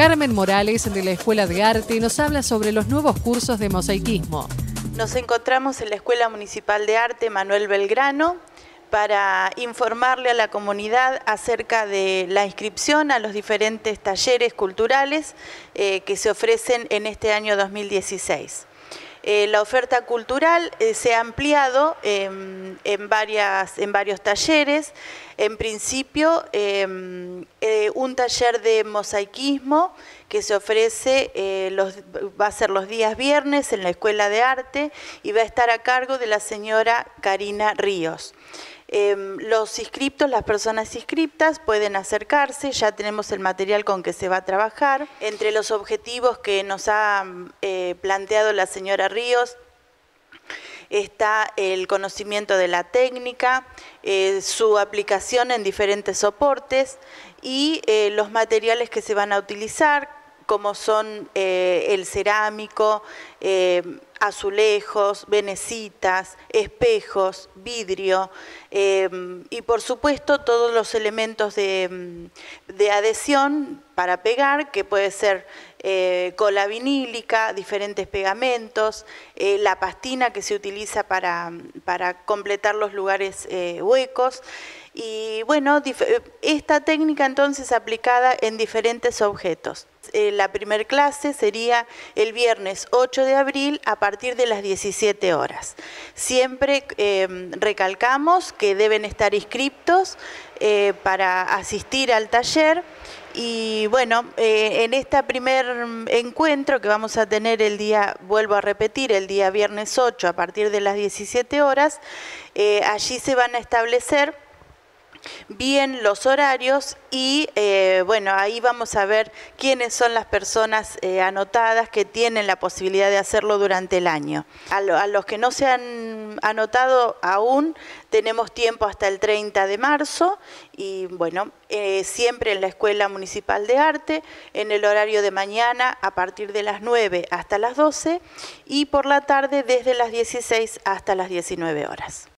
Carmen Morales de la Escuela de Arte nos habla sobre los nuevos cursos de mosaicismo. Nos encontramos en la Escuela Municipal de Arte Manuel Belgrano para informarle a la comunidad acerca de la inscripción a los diferentes talleres culturales eh, que se ofrecen en este año 2016. Eh, la oferta cultural eh, se ha ampliado em, en, varios talleres. En principio, em, eh, un taller de mosaicismo que se ofrece, va a ser los días viernes en la Escuela de Arte y va a estar a cargo de la señora Karina Ríos. Em, los inscriptos, las personas inscriptas pueden acercarse, ya tenemos el material con que se va a trabajar. Entre los objetivos que nos ha eh, planteado la señora Ríos está el conocimiento de la técnica, eh, su aplicación en diferentes soportes y eh, los materiales que se van a utilizar, como son el cerámico, azulejos, venecitas, espejos, vidrio em, y por supuesto todos los elementos de, adhesión para pegar, que puede ser eh, cola vinílica, diferentes pegamentos, eh, la pastina que se utiliza para, completar los lugares eh, huecos. Y bueno, esta técnica entonces aplicada en diferentes objetos. Eh, la primera clase sería el viernes 8 de abril a de las 17 horas. Siempre em, recalcamos que deben estar inscriptos eh, para asistir al taller. Y bueno, eh, en este primer encuentro que vamos a tener el día, vuelvo a repetir, el día viernes 8 a partir de las 17 horas, allí se van a establecer bien los horarios y eh, bueno, ahí vamos a ver quiénes son las personas eh, anotadas que tienen la posibilidad de hacerlo durante el año. A, los que no se han anotado aún, tenemos tiempo hasta el 30 de marzo y bueno, eh, siempre en la Escuela Municipal de Arte, en el horario de mañana a partir de las 9 hasta las 12 y por la tarde desde las 16 hasta las 19 horas.